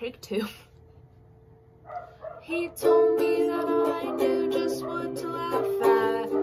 take two. He told me that I knew just what to laugh at.